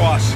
to.